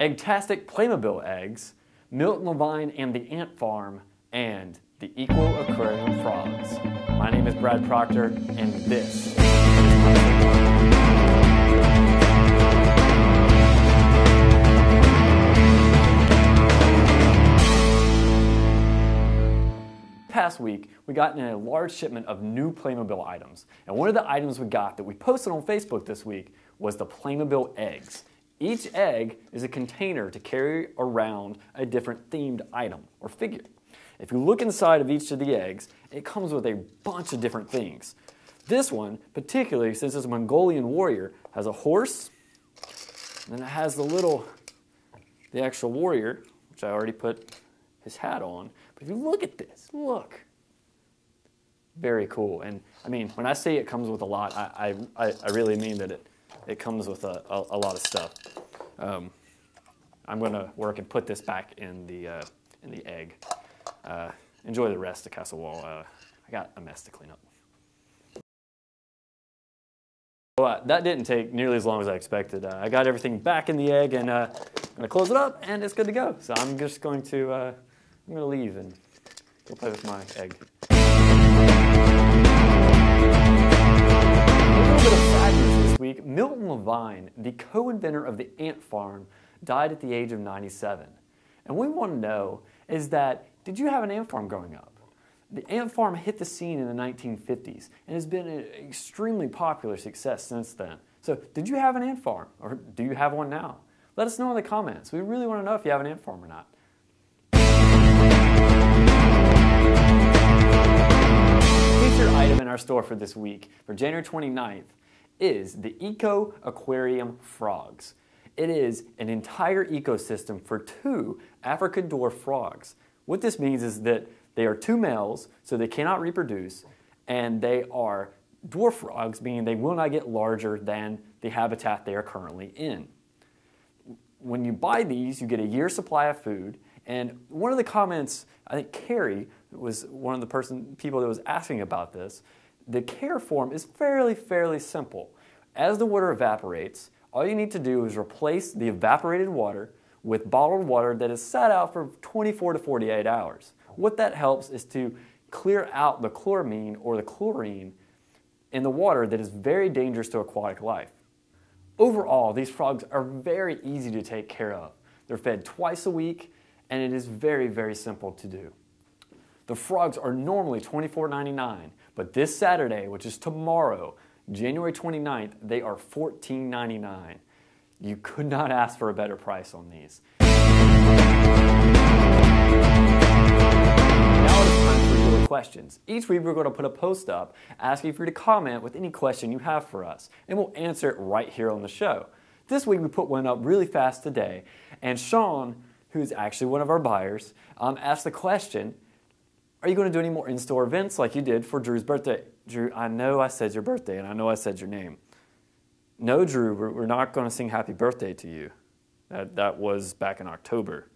Eggtastic Playmobil eggs, Milton Levine and the Ant Farm, and the Eco Aquarium Frogs. My name is Brad Proctor, and this past week, we got in a large shipment of new Playmobil items. And one of the items we got that we posted on Facebook this week was the Playmobil eggs. Each egg is a container to carry around a different themed item or figure. If you look inside of each of the eggs, it comes with a bunch of different things. This one, particularly since it's a Mongolian warrior, has a horse, and it has the little, the actual warrior, which I already put his hat on. But if you look at this, look. Very cool. And I mean, when I say it comes with a lot, I, I, I really mean that it, it comes with a, a, a lot of stuff. Um, I'm going to work and put this back in the, uh, in the egg. Uh, enjoy the rest of Castle Wall. Uh, I got a mess to clean up. Well, uh, that didn't take nearly as long as I expected. Uh, I got everything back in the egg and uh, I'm going to close it up and it's good to go. So I'm just going to I'm going to leave and go play with my egg. Levine, the co-inventor of the ant farm, died at the age of 97. And we want to know is that did you have an ant farm growing up? The ant farm hit the scene in the 1950s and has been an extremely popular success since then. So, did you have an ant farm or do you have one now? Let us know in the comments. We really want to know if you have an ant farm or not. featured item in our store for this week, for January 29th, is the Eco Aquarium Frogs. It is an entire ecosystem for two African dwarf frogs. What this means is that they are two males, so they cannot reproduce, and they are dwarf frogs, meaning they will not get larger than the habitat they are currently in. When you buy these, you get a year's supply of food, and one of the comments, I think Carrie was one of the person people that was asking about this. The care form is fairly fairly simple. As the water evaporates, all you need to do is replace the evaporated water with bottled water that is sat out for 24 to 48 hours. What that helps is to clear out the chloramine or the chlorine in the water that is very dangerous to aquatic life. Overall, these frogs are very easy to take care of. They're fed twice a week, and it is very, very simple to do. The frogs are normally $24.99, but this Saturday, which is tomorrow, January 29th, they are $14.99. You could not ask for a better price on these. Now it is time for your questions. Each week we're going to put a post up asking for you to comment with any question you have for us, and we'll answer it right here on the show. This week we put one up really fast today, and Sean, who's actually one of our buyers, um, asked the question are you going to do any more in store events like you did for Drew's birthday? Drew, I know I said your birthday and I know I said your name. No, Drew, we're not going to sing happy birthday to you. That, that was back in October.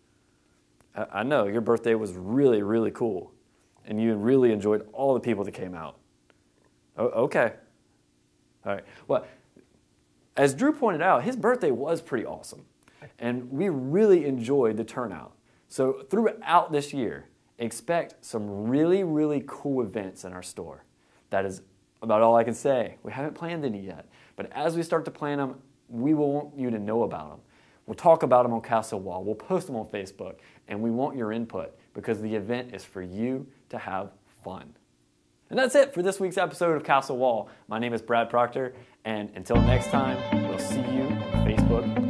I, I know your birthday was really, really cool and you really enjoyed all the people that came out. okay. All right. Well, as Drew pointed out, his birthday was pretty awesome. And we really enjoyed the turnout. So throughout this year, expect some really, really cool events in our store. That is about all I can say. We haven't planned any yet, but as we start to plan them, we will want you to know about them. We'll talk about them on Castle Wall, we'll post them on Facebook, and we want your input because the event is for you to have fun. And that's it for this week's episode of Castle Wall. My name is Brad Proctor, and until next time, we'll see you on Facebook